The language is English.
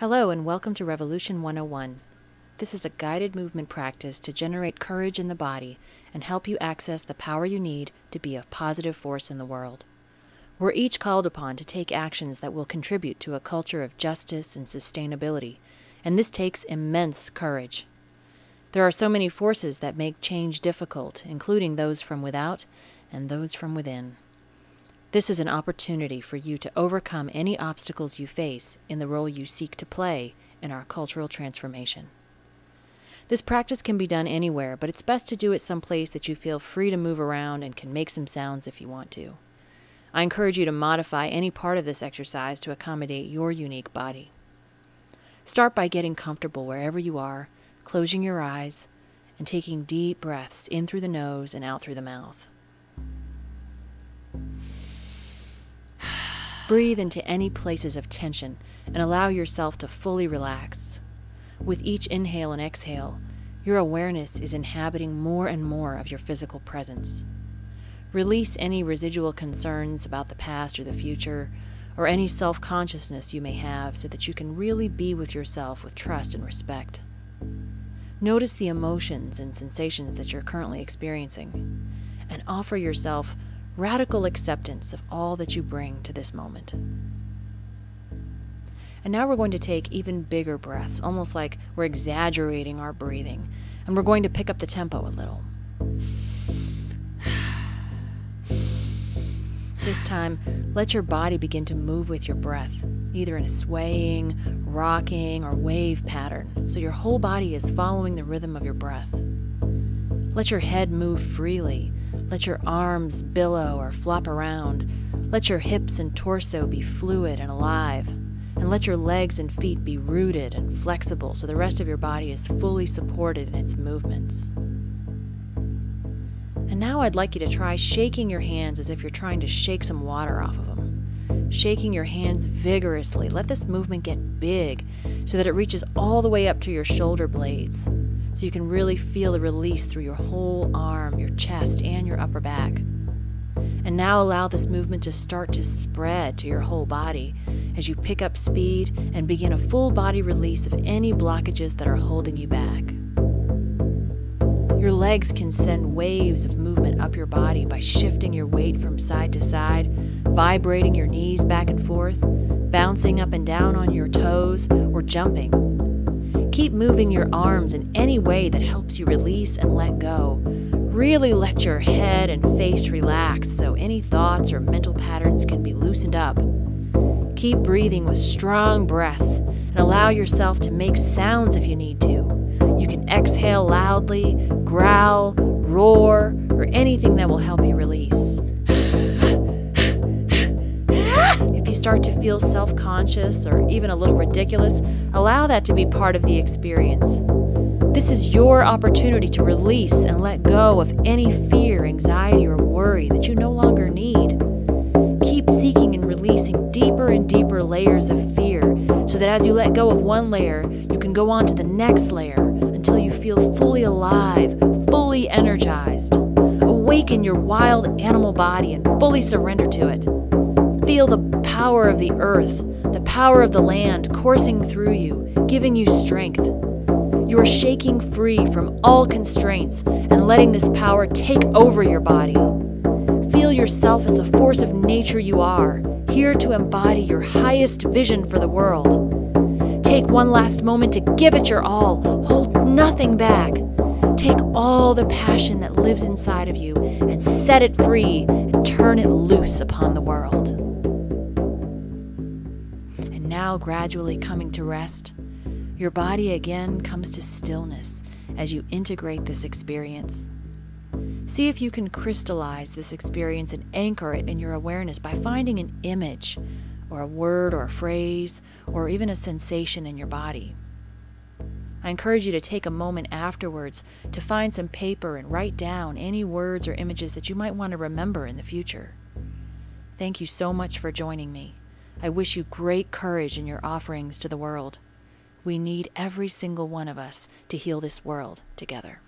Hello, and welcome to Revolution 101. This is a guided movement practice to generate courage in the body and help you access the power you need to be a positive force in the world. We're each called upon to take actions that will contribute to a culture of justice and sustainability, and this takes immense courage. There are so many forces that make change difficult, including those from without and those from within. This is an opportunity for you to overcome any obstacles you face in the role you seek to play in our cultural transformation. This practice can be done anywhere, but it's best to do it someplace that you feel free to move around and can make some sounds if you want to. I encourage you to modify any part of this exercise to accommodate your unique body. Start by getting comfortable wherever you are, closing your eyes, and taking deep breaths in through the nose and out through the mouth. Breathe into any places of tension and allow yourself to fully relax. With each inhale and exhale, your awareness is inhabiting more and more of your physical presence. Release any residual concerns about the past or the future, or any self consciousness you may have, so that you can really be with yourself with trust and respect. Notice the emotions and sensations that you're currently experiencing, and offer yourself radical acceptance of all that you bring to this moment. And now we're going to take even bigger breaths, almost like we're exaggerating our breathing, and we're going to pick up the tempo a little. This time, let your body begin to move with your breath, either in a swaying, rocking, or wave pattern, so your whole body is following the rhythm of your breath. Let your head move freely, let your arms billow or flop around. Let your hips and torso be fluid and alive. And let your legs and feet be rooted and flexible so the rest of your body is fully supported in its movements. And now I'd like you to try shaking your hands as if you're trying to shake some water off of them. Shaking your hands vigorously. Let this movement get big so that it reaches all the way up to your shoulder blades so you can really feel the release through your whole arm, your chest, and your upper back. And now allow this movement to start to spread to your whole body as you pick up speed and begin a full body release of any blockages that are holding you back. Your legs can send waves of movement up your body by shifting your weight from side to side, vibrating your knees back and forth, bouncing up and down on your toes, or jumping. Keep moving your arms in any way that helps you release and let go. Really let your head and face relax so any thoughts or mental patterns can be loosened up. Keep breathing with strong breaths and allow yourself to make sounds if you need to. You can exhale loudly, growl, roar, or anything that will help you release. Start to feel self conscious or even a little ridiculous, allow that to be part of the experience. This is your opportunity to release and let go of any fear, anxiety, or worry that you no longer need. Keep seeking and releasing deeper and deeper layers of fear so that as you let go of one layer, you can go on to the next layer until you feel fully alive, fully energized. Awaken your wild animal body and fully surrender to it. Feel the power of the earth, the power of the land coursing through you, giving you strength. You are shaking free from all constraints and letting this power take over your body. Feel yourself as the force of nature you are, here to embody your highest vision for the world. Take one last moment to give it your all. Hold nothing back. Take all the passion that lives inside of you and set it free and turn it loose upon the world now gradually coming to rest, your body again comes to stillness as you integrate this experience. See if you can crystallize this experience and anchor it in your awareness by finding an image, or a word, or a phrase, or even a sensation in your body. I encourage you to take a moment afterwards to find some paper and write down any words or images that you might want to remember in the future. Thank you so much for joining me. I wish you great courage in your offerings to the world. We need every single one of us to heal this world together.